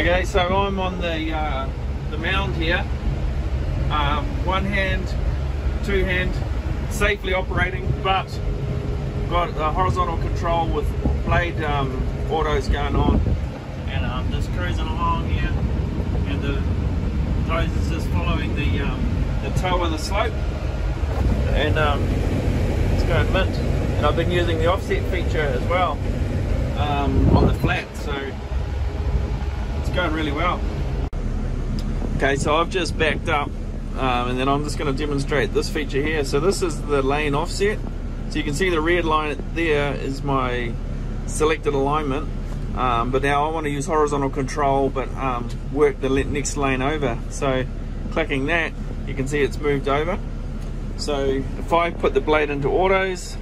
Okay, so I'm on the uh, the mound here. Um, one hand, two hand, safely operating, but got a horizontal control with blade um, autos going on, and I'm just cruising along here, and the nose is just following the um, the toe of the slope, and um, it's going mint. And I've been using the offset feature as well um, on the flat, going really well. Okay, so I've just backed up um, and then I'm just going to demonstrate this feature here. So this is the lane offset. So you can see the red line there is my selected alignment. Um, but now I want to use horizontal control but um, work the next lane over. So clicking that, you can see it's moved over. So if I put the blade into autos,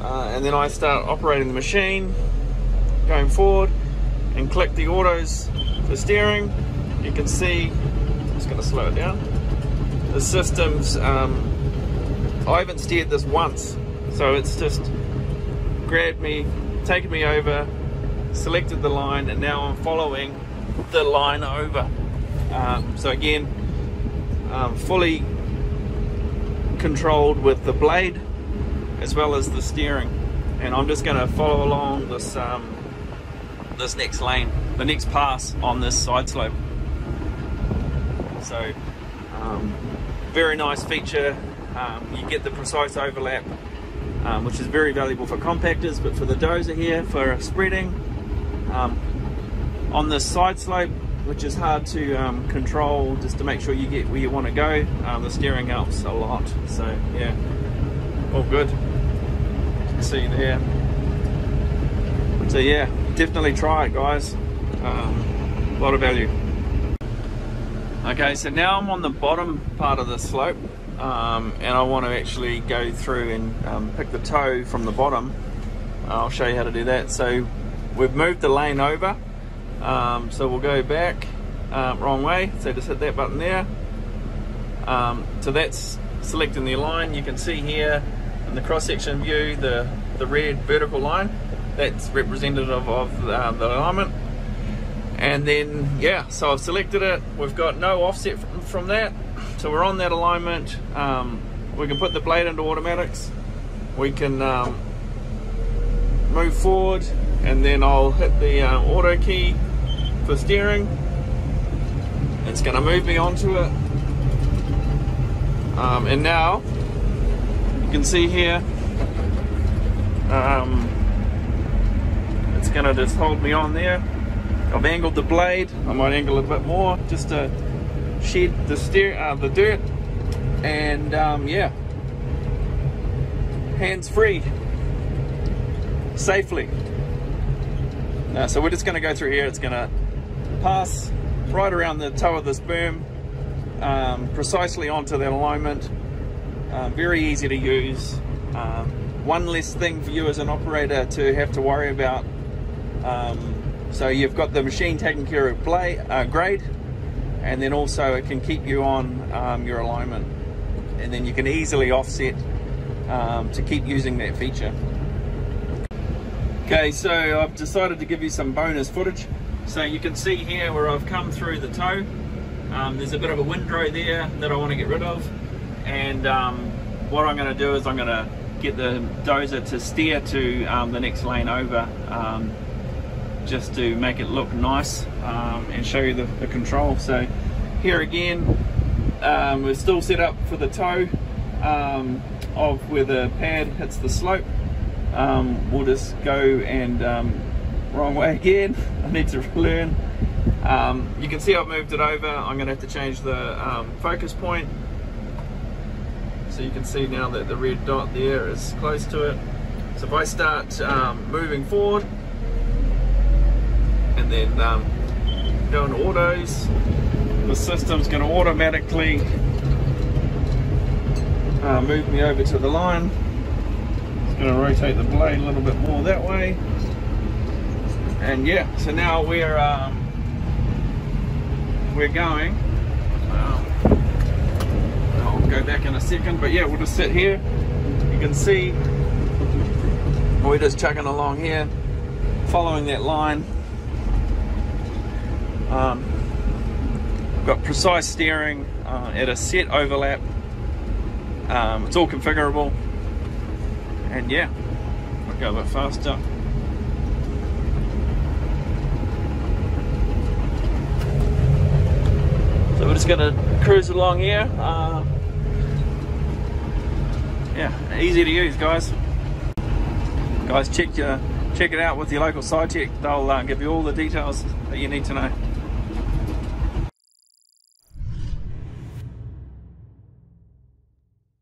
uh, and then I start operating the machine, going forward, and click the autos for steering, you can see, I'm going to slow it down, the system's, um, I haven't steered this once, so it's just grabbed me, taken me over, selected the line, and now I'm following the line over. Um, so again, um, fully controlled with the blade as well as the steering. And I'm just going to follow along this um, this next lane, the next pass on this side slope. So, um, very nice feature. Um, you get the precise overlap, um, which is very valuable for compactors, but for the dozer here, for spreading, um, on this side slope, which is hard to um, control just to make sure you get where you want to go, um, the steering helps a lot. So, yeah, all good. You can see there. So, yeah, definitely try it, guys. a lot of value. Okay, so now I'm on the bottom part of the slope um, and I want to actually go through and um, pick the toe from the bottom. I'll show you how to do that. So we've moved the lane over. Um, so we'll go back uh, wrong way. So just hit that button there. Um, so that's selecting the line. You can see here in the cross-section view the, the red vertical line. That's representative of uh, the alignment. And then yeah so I've selected it. We've got no offset from, from that. So we're on that alignment. Um, we can put the blade into automatics. We can um, move forward and then I'll hit the uh, auto key for steering. It's going to move me onto it. Um, and now you can see here um, it's to just hold me on there I've angled the blade. I might angle a bit more just to shed the steer, uh, the dirt. And um, yeah, hands free, safely. So we're just to go through here. It's to pass right around the toe of this boom, um, precisely onto that alignment. Uh, very easy to use. Um, one less thing for you as an operator to have to worry about. Um, so you've got the machine taking care of blade, uh, grade, and then also it can keep you on um, your alignment. And then you can easily offset um, to keep using that feature. Okay, so I've decided to give you some bonus footage. So you can see here where I've come through the toe. Um, there's a bit of a windrow there that I want to get rid of. And um, what I'm going to do is I'm going to get the dozer to steer to um, the next lane over um, just to make it look nice um, and show you the, the, control. So here again, um, we're still set up for the toe um, of where the pad hits the slope. We'll just go and wrong way again. I need to learn. You can see I've moved it over. I'm going to have to change the focus point. So you can see now that the red dot there is close to it. So if I start moving forward, and then um, doing autos the system's going to automatically uh, move me over to the line. It's going to rotate the blade a little bit more that way. And yeah so now we're um, we're going. um, go back in a second but yeah we'll just sit here you can see we're just chugging along here following that line Um, got precise steering uh, at a set overlap. Um, it's all configurable, and yeah, I'll go a bit faster. So we're just gonna cruise along here. Uh, yeah, easy to use, guys. Guys, check your check it out with your local SITECH. They'll uh, give you all the details that you need to know.